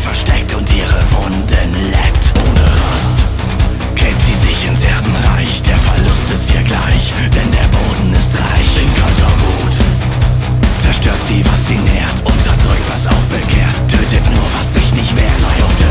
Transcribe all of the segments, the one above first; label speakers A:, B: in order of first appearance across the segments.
A: versteckt und ihre Wunden leckt ohne Rost. Gräbt sie sich ins Erdenreich, der Verlust ist ihr gleich, denn der Boden ist reich. In kalter Wut zerstört sie, was sie nährt, unterdrückt, was aufbekehrt, tötet nur, was sich nicht wehrt. Sei auf der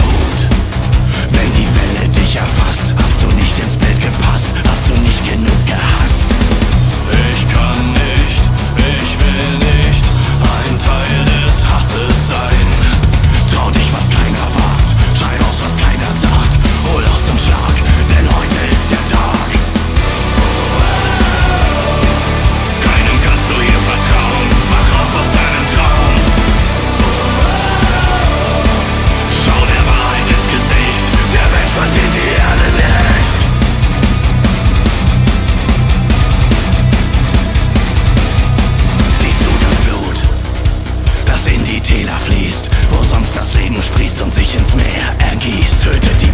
A: die Täler fließt, wo sonst das Leben sprießt und sich ins Meer ergießt. Tötet die